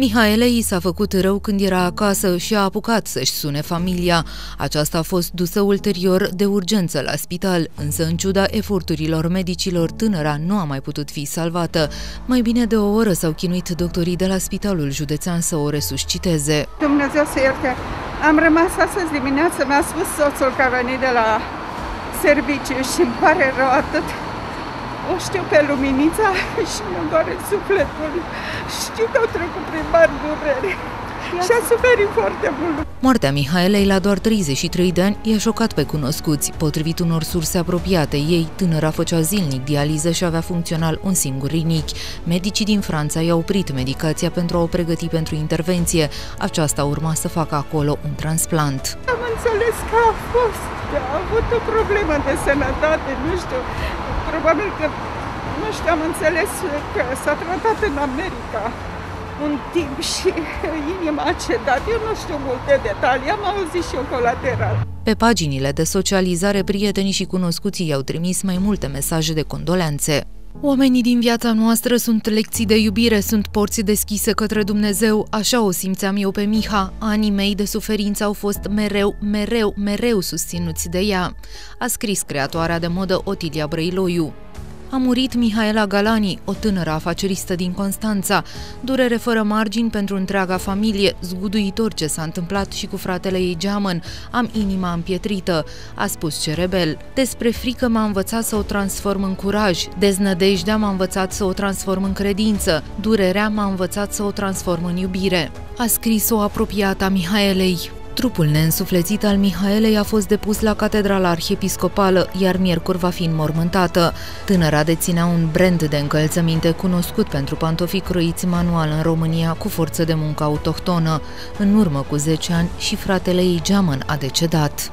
Mihaele i s-a făcut rău când era acasă și a apucat să-și sune familia. Aceasta a fost dusă ulterior de urgență la spital, însă în ciuda eforturilor medicilor, tânăra nu a mai putut fi salvată. Mai bine de o oră s-au chinuit doctorii de la Spitalul Județean să o resusciteze. Dumnezeu să ierte! Am rămas astăzi dimineață, mi-a spus soțul că a venit de la serviciu și îmi pare rău atât o știu pe luminița și mă doare sufletul. Știu că au trecut prin mari dureri și a suferit foarte mult. Moartea Mihaelei la doar 33 de ani i-a șocat pe cunoscuți. Potrivit unor surse apropiate ei, tânăra făcea zilnic dializă și avea funcțional un singur rinichi. Medicii din Franța i-au oprit medicația pentru a o pregăti pentru intervenție. Aceasta urma să facă acolo un transplant. Am înțeles că a fost, a avut o problemă de sănătate, nu știu, probabil că, nu știu, am înțeles că s-a tratat în America un timp și inima a cedat. Eu nu știu multe detalii, am auzit și eu colateral. Pe paginile de socializare, prietenii și cunoscuții i-au trimis mai multe mesaje de condolențe. Oamenii din viața noastră sunt lecții de iubire, sunt porți deschise către Dumnezeu, așa o simțeam eu pe Miha. Anii mei de suferință au fost mereu, mereu, mereu susținuți de ea, a scris creatoarea de modă Otilia Brăiloiu. A murit Mihaela Galani, o tânără afaceristă din Constanța. Durere fără margini pentru întreaga familie, zguduitor ce s-a întâmplat și cu fratele ei Geamăn. Am inima împietrită, a spus Cerebel. Despre frică m-a învățat să o transform în curaj, deznădejdea m-a învățat să o transform în credință, durerea m-a învățat să o transform în iubire. A scris o apropiată a Mihaelei. Trupul neînsuflețit al Mihaelei a fost depus la Catedrala Arhiepiscopală, iar miercuri va fi înmormântată. Tânăra deținea un brand de încălțăminte cunoscut pentru pantofii croiți manual în România cu forță de muncă autohtonă. În urmă cu 10 ani și fratele ei Geamăn a decedat.